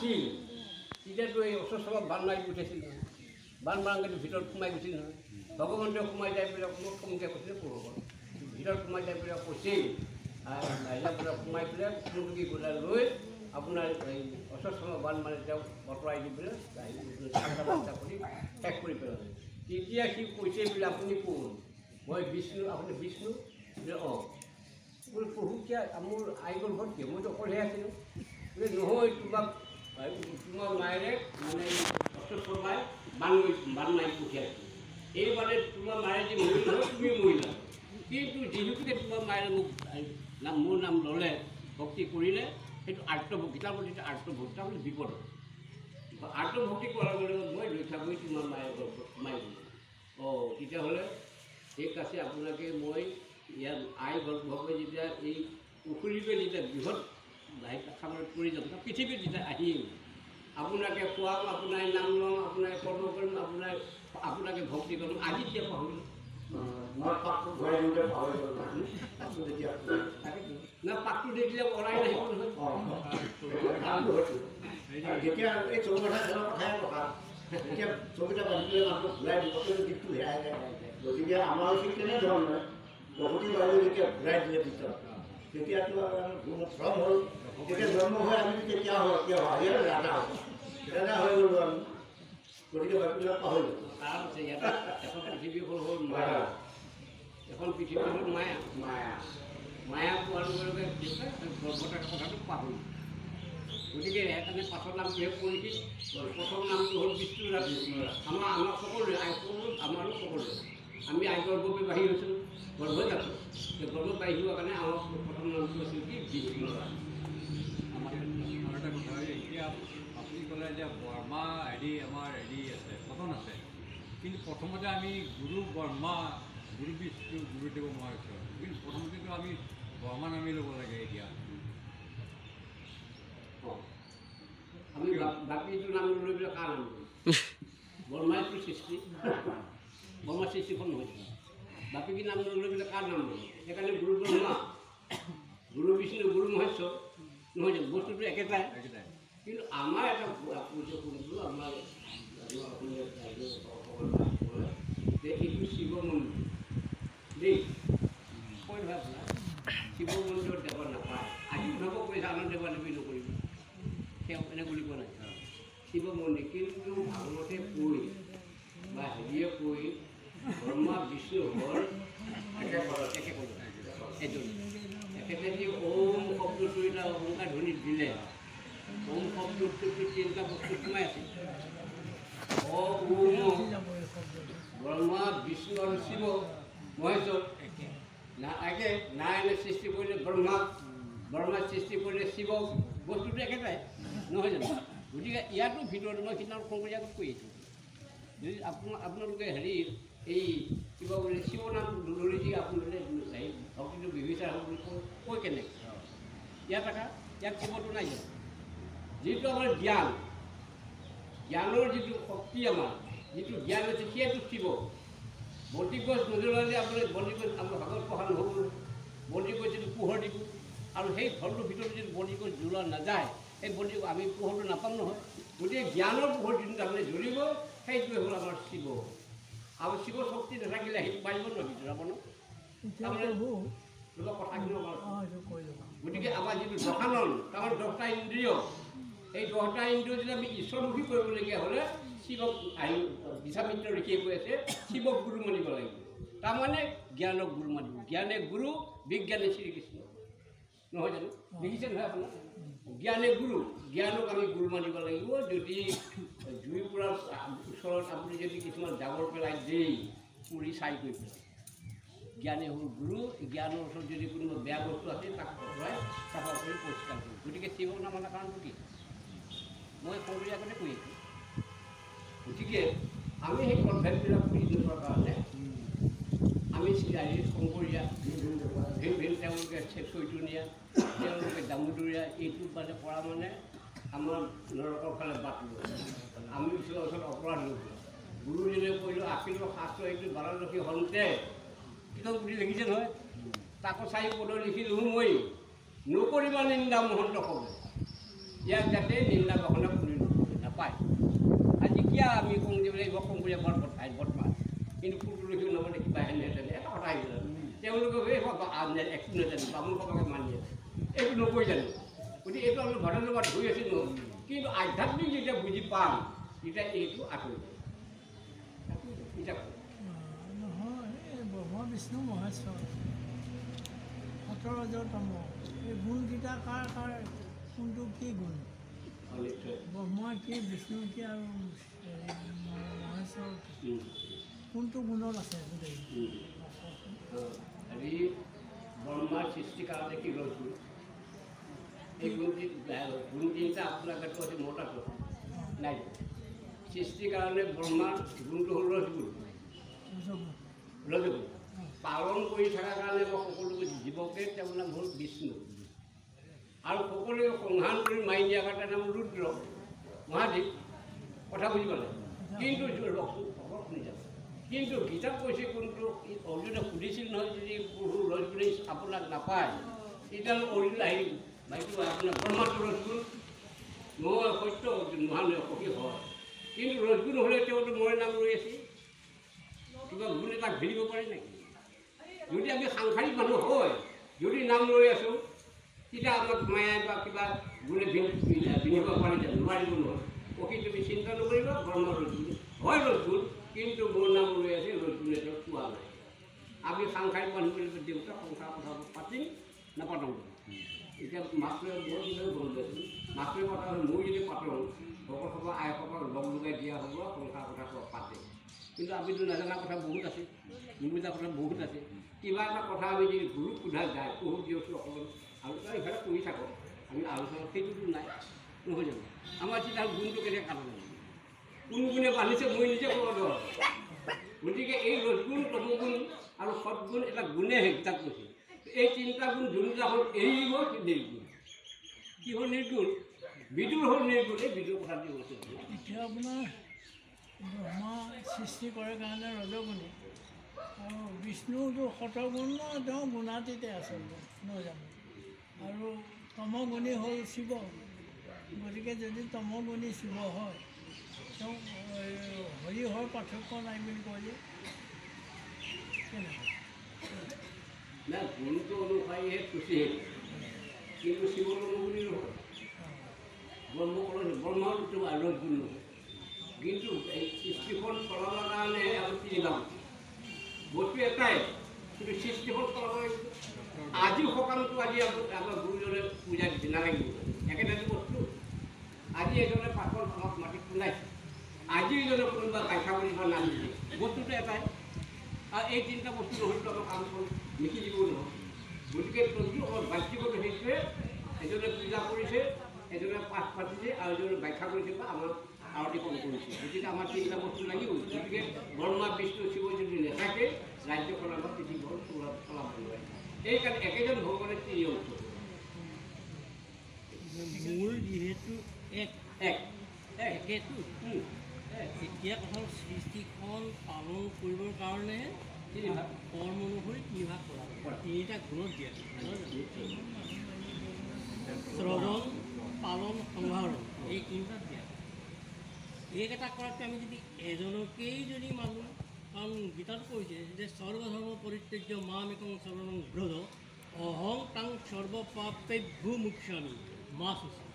আছিল তেতিয়াতো এই ওচৰ চলত বান মাৰি নহয়। বান মাৰাংগেতো ভিতৰত সোমাই গৈছিল নহয়। ভগৱন্তই সোমাই যাই পেলাই অকণমান কমকৈ কৈছিলে পঢ়ক ভিতৰত সোমাই যাই পেলাই কৈছিল বাহিৰা সোমাই পেলাই ফুলটুকি গোলাই লৈ আপোনাৰ এই ওচৰ চলত বান মাৰি তেওঁক আঁতৰাই দি পেলাই কৰি শেষ কৰি পেলালে। তেতিয়া সি কৈছে বোলে আপুনি কোন মই বিষ্ণু আপুনি বিষ্ণু? বোলে অঁ। বোলে প্ৰভু কিয়? মোৰ আইগৰ ঘৰত কিয়? মইতো অকলহে আছিলোঁ। বোলে নহয় তোমাক এইবাৰে তোমাৰ মায়ে যে মৰিল নহয় তুমি মৰিলা কিন্তু যিহেতুকে তোমাৰ মায়ে মোক নাম মোৰ নাম ল'লে ভক্তি কৰিলে সেইটো আৰ্তভক্তি তাৰ প্ৰতি আৰ্তভক্তি তাৰমানে বিপদ আৰ্তভক্তি কৰাৰ লগে লগে মই ৰক্ষা কৰি তোমাৰ মায়ে সোমাই গ'লোঁ অঁ তেতিয়াহ'লে ঠিক আছে আপোনাকে মই ইয়াত আই গৰ্ভৱে যেতিয়া এই পুখুৰীটোৱে যেতিয়া বৃহৎ খাবলৈ পৰি যাম পৃথিৱীত যেতিয়া আহিম আপোনাকে খুৱাম আপোনাৰ নাম ল'ম আপোনাক কৰ্ম কৰিম আপোনাৰ আপোনাকে ভক্তি কৰিম আজি কিয় পাহৰিলোঁ মই পাকটো ঘূৰাই দিওঁতে পাহৰি গ'লো পাকটো যেতিয়া তাকেতো না পাকটো দেখিলে নাহিব যেতিয়া এই খেলৰ কথাই কথা ঘূৰাই দিব দিশটো হেৰাই যায় গতিকে আমাৰ ঠিক তেনেধৰণে প্ৰকৃতি বায়ু যেতিয়া ঘূৰাই দিলে ভিতৰত তেতিয়াতো আৰু ভ্ৰম হ'ল তেতিয়া জন্ম হৈ আমি কেতিয়া হ'ল কিয় হোৱা ইয়াত ৰাজা হ'ল ৰাজা হৈ গ'লো আমি গতিকে বাকীবিলাক পাহৰি আছে ইয়াত এখন পৃথিৱী হ'ল হ'ল মায়া এখন পৃথিৱী হ'ল মায়া মায়া মায়া পোৱাৰ লগে লগে গৰ্ভতাৰ কথাটো পাহৰি গতিকে সেইকাৰণে পাছৰ নামটোহে পৰিছিল প্ৰথম নামটো হ'ল বিষ্ণুৰাজ আমাৰ আমাৰ সকলোৰে আই সকলো আমাৰো সকলোৰে আমি আই গৰ্ভকে বাঢ়ি গৈছোঁ গৰ্ভত আছোঁ সেই গৰ্ভত বাঢ়ি হোৱাৰ কাৰণে আমাৰ প্ৰথম নামটো আছিল কি বিষ্ণুৰাজ আমাৰ আৰু এটা কথা এতিয়া আপুনি ক'লে যে বৰ্মা হেৰি আমাৰ হেৰি আছে কটন আছে। কিন্তু প্ৰথমতে আমি গুৰু বৰ্মা গুৰু বিষ্ণু গুৰুদেৱ মহেশ্বৰ কিন্তু প্ৰথমতেতো আমি বৰ্মা নামেই ল'ব লাগে এতিয়া। আমি বাকীটো নাম লৈ পেলাই কাৰ নাম? বৰ্মাইটো সৃষ্টি। বৰ্মা সৃষ্টিখন নহয় বাকী কি নাম লৈ পেলাই কাৰ নাম ল'ম সেইকাৰণে গুৰু ব্ৰহ্মা গুৰু বিষ্ণু গুৰু মহেশ্বৰ। নহয় জানো বস্তুটো একেটাই কিন্তু আমাৰ এটা পৰিচয় কোনটো আমাৰ যে এইটো শিৱ মন্দিৰ দেই কৈ শিৱ মন্দিৰত যাব নাপায় আজি উঠাব কৈছে আনন্দ দেৱা দেৱী নকৰিব তেওঁ এনে বুলি কোৱা নাই শিৱ মন্দিৰ কিন্তু ভাগৱতে কৈ বা হেৰিয়ে কৈ ব্ৰহ্মা বিষ্ণু হ'ল একে পদত একে পদত এজন তেখেতে ওম শব্দটো এটা অহংকাৰ ধ্বনি দিলে ওম শব্দটোতো তিনিটা বস্তু সোমাই আছে ব্ৰহ্মা বিষ্ণু আৰু শিৱ মহেশ্বৰ একে নাৰায়ণে সৃষ্টি কৰিলে ব্ৰহ্মা ব্ৰহ্মাই সৃষ্টি কৰিলে শিৱ বস্তুটো একেটাই নহয় জানো গতিকে ইয়াতো ভিতৰত মই সিদিনা আগত কৈ আছোঁ যদি আপোনাৰ আপোনালোকে হেৰি এই কিবা বোলে শিৱ নামটো ধৰি দি আপোনালোকে হেৰি ভক্তিটো বিবিচাৰ হ'ব বুলি কৈ কেনেকৈ ইয়াত থকা ইয়াত শিৱটো নাই যিটো আমাৰ জ্ঞান জ্ঞানৰ যিটো শক্তি আমাৰ যিটো জ্ঞান আছে সেইটো শিৱ বন্তি গছ নজ্বলালে আপোনাৰ বন্তি গছ আমাৰ ভাগত পঢ়া নহ'ব। বন্তি গছ যিটো পোহৰ দিব আৰু সেই ঘৰটোৰ ভিতৰত যদি বন্তি গছ জ্বলোৱা নাযায় সেই বন্তি আমি পোহৰটো নাপাম নহয়। গতিকে জ্ঞানৰ পোহৰ যিটো তাৰমানে জ্বলিব সেইটোৱে হ'ল আমাৰ শিৱ। আৰু শিৱ শক্তি নাথাকিলে সেইটো পাৰিব নহয় ভিতৰত আপোনাৰ তাৰমানে কথাখিনি গতিকে আমাৰ যিটো দশানন তাৰমানে দহটা ইন্দ্ৰিয় এই দহটা ইন্দ্ৰিয় যদি আমি ঈশ্বৰমুখী কৰিবলগীয়া হ'লে শিৱক আহি বিশ্বামিত্ৰ ঋষিয়ে কৈ আছে শিৱক গুৰু মানিব লাগিব। তাৰমানে জ্ঞানক গুৰু মানিব। জ্ঞানে গুৰু বিজ্ঞানে শ্ৰীকৃষ্ণ। নহয় জানো? দেখিছে নহয় আপোনাৰ? জ্ঞানে গুৰু জ্ঞানক আমি গুৰু মানিব লাগিব। যদি জুইৰ পৰা ওচৰত আপুনি যদি কিছুমান জাবৰ পেলাই দেই পুৰি চাই কৰি পেলাই। জ্ঞানে হ'ল গুৰু জ্ঞানৰ ওচৰত যদি কোনোবা বেয়া বস্তু আছে তাক আঁতৰাই চাফা কৰি পৰিষ্কাৰ কৰোঁ গতিকে শিৱক নামানা কাৰণটো কি? মই শংকৰীয়া আগতে কৈ আছোঁ। গতিকে আমি সেই কনভেণ্টবিলাক খুলি দিবৰ কাৰণে আমি চিধাই শংকৰীয়া ভিন ভিন তেওঁলোকে চে- চৈতনীয়া তেওঁলোকে দামোদৰীয়া এইটো মানে পৰা মানে আমাৰ নৰকৰ ফালে বাট লৈ। আমি ঈশ্বৰৰ ওচৰত অপৰাধ নকৰোঁ। গুৰুজনে কৈলোঁ আশীৰ্বাদ শাস্ত্ৰ এইটো বাৰলক্ষী হওঁতে কিতাপ পুথি লিখিছে নহয়। তাকো চাৰি পদ লিখিলোঁ মই। নকৰিবা নিন্দা মহন্ত সবে ইয়াক যাতে নিন্দা বহনা কৰি নাপায়। আজি কিয় আমি কওঁ যে বোলে এইবোৰ শংকৰীয়া বৰ পঠাই বদমাছ। কিন্তু পুৰুষেও নবলে কিবা হেনেহেঁতেন এটা কথা আহিছিল তেওঁলোকে এই একো নাজানো বামুণ সভাকে মানি আছে। এইটো নকৈ জানো? গতিকে এইটো আমি ঘৰৰ লগত ধুই আছিলোঁ কিন্তু আধ্যাত্মিক যেতিয়া বুজি পাম তেতিয়া এইটো আঁতৰি যায় এতিয়া কওক। নহয় এই ব্ৰহ্ম বিষ্ণু মহেশ্বৰ সতৰজতম এই গুণকেইটা কাৰ কাৰ কোনটো কি গুণ? কি বিষ্ণু কি আৰু মহেশ্বৰ কোনটো গুণত আছে গোটেই? হেৰি ব্ৰহ্মাৰ সৃষ্টি কাৰণে কি ৰৈছোঁ এই গুণ তি- গুণ তিনিটা আপোনাৰ আছে মোৰ তাতো নাই। সৃষ্টিৰ কাৰণে ব্ৰহ্মাৰ গুণটো হ'ল ৰজগুণ। ৰজগুণ। কৰি থকাৰ কাৰণে মই সকলোকে জীৱকে তেওঁৰ নাম হ'ল বিষ্ণু। আৰু সকলোকে সংহান কৰি মাৰি দিয়াৰ কাৰণে নাম ৰুদ্ৰ। মহাদেৱ কথা বুজি পালে কিন্তু কিন্তু গীতাত কৈছে কোনটো অৰ্জুনে সুধিছিল নহয় যদি প্ৰভু ৰজগুণে আপোনাক নাপায় তেতিয়াহ'লে অৰ্জুন আহি বাইদেউ আপোনাৰ ব্ৰহ্মাটো ৰজগুণ মই সত্য মহান সখী হয়। কিন্তু ৰজগুণ হ'লে তেওঁতো মই নাম লৈ আছে? কিবা গুণ এটা ঘূৰিব পাৰে নেকি? যদি আমি সাংসাৰিক মানুহ হয় যদি নাম লৈ আছোঁ তেতিয়া আমাক মায়াই বা কিবা পিন্ধিব পাৰে যে নোৱাৰিব নহয়। পক্ষী তুমি চিন্তা নকৰিবা ব্ৰহ্ম ৰজগুণ হয় ৰজগুণ কিন্তু মোৰ নাম লৈ আছে ৰজগুণে তেওঁ পোৱা নাই। আমি সাংসাৰিক মানুহ বুলি দেউতা সংসাৰ কথা পাতিম নাপাতোঁ এতিয়া মাষ্টৰে বৰ বিষয়ে গম পাইছোঁ মাষ্টৰে কথা হ'ল মই যদি পাতোঁ ভকতসভা আইসকলক লগ লগাই দিয়া হ'ব সংসাৰ কথা পাতে। কিন্তু আমিতো নাজানা কথা বহুত আছে নুবুজা কথা বহুত আছে। কিবা এটা কথা আমি যদি গুৰুক সোধা যায় বহুত দিয়কচোন অকণমান আলোচনা ইফালে কৰি থাকক আমি আলোচনা সেইটোতো নাই। নহয় জানো? আমাৰ তেতিয়া গুণটো কেনেকৈ কাটো লাগিব? কোন গুণে বান্ধিছে মই নিজে ক'ব ধৰ গতিকে এই ৰজগুণ তমগুণ আৰু সৎগুণ এটা গুণেহে কিতাপ কৈছে। এই তিনিটা গুণ যোনটা হ'ল এৰিব নিৰ্গুণ? কি হ'ল নিৰ্গুণ? বিদুৰ হ'ল নিৰ্গুণ। এই বিদুৰ কথাটো কৈছে। এতিয়া আপোনাৰ ব্ৰহ্মা সৃষ্টি কৰে কাৰণে ৰজগুণী। আৰু বিষ্ণুটো শতগুণ তেওঁ গুণাতীতে আচলতে নহয় জানো আৰু তমগুণী হ'ল শিৱ। গতিকে যদি তমগুণী শিৱ হয় তেওঁ এই হৰি হৰ পাৰ্থক্য নাই বুলি কয় যে। কিন্তু সৃষ্টিখন চলাবৰ কাৰণে আমি তিনিটা বস্তু এটাই কিন্তু চলাব লাগিব আজি সকামটো আজি আমাৰ গুৰুজনে পূজা দিছে নালাগিব। একেটাটো বস্তু। আজি এজনে পাছৰ আমাক মাটিত পেলাইছে আজি এজনে কোনোবা বাখ্যা বুলি বা নাম দিছে। বস্তুটো এটাই। আৰু এই তিনিটা বস্তু নহ'লেতো আমাৰ কাম কৰি নিশিকিব নহয় গতিকে অকল বাহ্যিকটো সেইটোৱে। এজনে পূজা কৰিছে এজনে পাঠ পাতিছে আৰু এজনে ব্যাখ্যা কৰিছে বা আমাৰ আৰতি কম কৰিছে গতিকে আমাৰ তিনিটা বস্তু লাগিব গতিকে ব্ৰহ্মা বিষ্ণু শিৱ যদি নাথাকে ৰাজ্যখন আমাৰ পৃথিৱীখন চলাব চলাব নোৱাৰে সেইকাৰণে একেজন ভগৱানে তিনি অংশ মূল যিহেতু এক এক। এক। একেটো এতিয়া কথা হ'ল সৃষ্টিখন পালন কৰিবৰ কাৰণে ভাগ কৰ্ম অনুসৰি তিনিভাগ কৰা কৰা। তিনিটা গুণত দিয়া নিজেকে এটা করাতে আমি যদি এজনকেই যদি মানো কারণ গীতাত কৈছে যে সর্বধর্ম পরিত্যাজ্য মাম একং শরণং ব্রত অহং তাং সর্বপাপে ভূমুক্ষামি মা সুস্থ